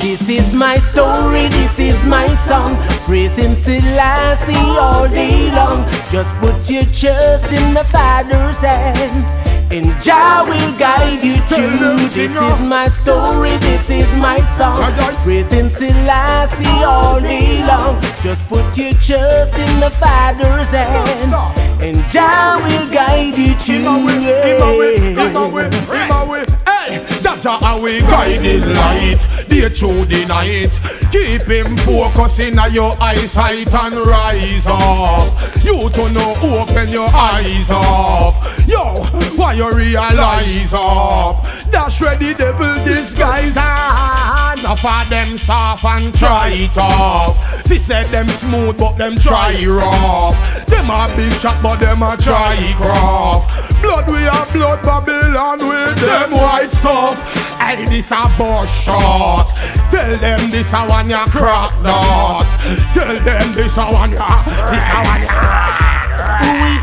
This is my story, this is my song. Praise Praising Selassie all day long. Just put your trust in the Father's hand. And Jah will guide you through. This is my story, this is my song. Praise Praising Selassie all day long. Just put your trust in the Father's hand. And Jah will guide you through. Jah and we guiding light Day through the night. Keep him focusing on your eyesight and rise up. You to know open your eyes up. Yo, why you realize up? That's the devil disguise Enough of them soft and try off She said them smooth but them try rough. Them a big shot but them a try craft Blood we have blood Babylon with them white stuff Hey, this a boss shot. Tell them this a one ya crack dot. Tell them this a one ya This a one ya.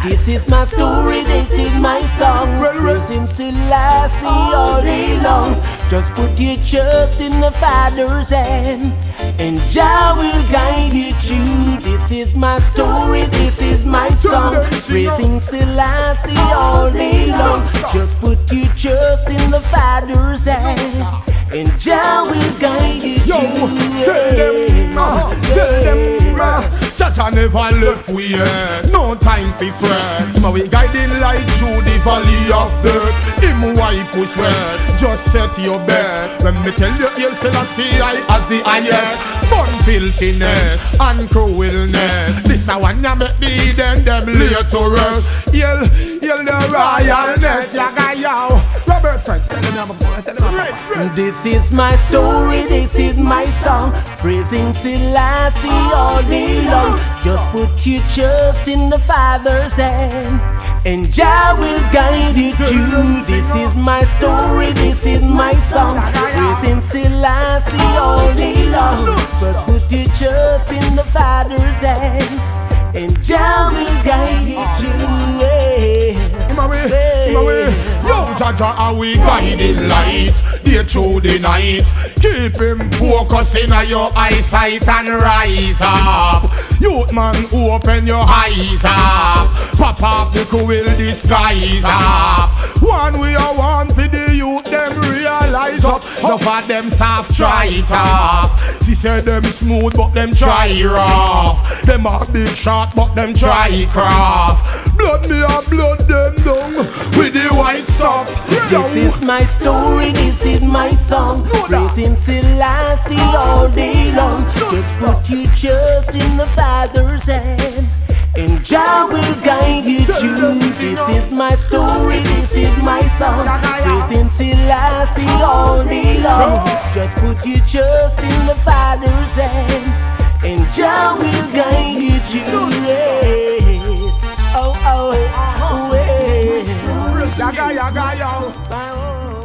This is my story, this is my song. Praising Selassie all day long. Just put your trust in the Father's hand. And Jah will guide you through. This is my story, this is my song. Praising Selassie all day long. Just put your trust in the Father's hand. And Jah will guide you. Yo, Jah never left we yet. No time for sweat. Now we guiding light through the valley of dirt. Him wipe we sweat. Just set your bet. When me tell you, you'll see I as the highest. Born filthiness and cruelness. This a one ya make me then them to rest. Yell, yell the royalness. Yaga yow. Robert Ffrench, tell him I'm a tell him This is my story, this is my song. Praising Selassie all day long. Just put your trust in the Father's hand, and Jah will guide you through. This is my story, this is my song. Praising Selassie all day long. Just put your trust in the Father's hand, and Jah will guide you through. Yo, Jah Jah, are we guiding light? Day through the night. Keep him focusing on your eyesight and rise up. Youth man, open your eyes up. Pop off the cool disguise up. One we are one for the youth, them realize up. Enough of them soft, try it off. She said them smooth, but them try rough. Them a big shot, but them try craft blood, me a blood them down with the white stuff. This is my story, this is my song. Praising Selassie all day long. Just put your trust in the Father's hand. And Jah will guide you through. This is my story, this is my song. Praising Selassie all day long. Just put your trust in the Father's hand. And Jah will guide you through. Bagayang.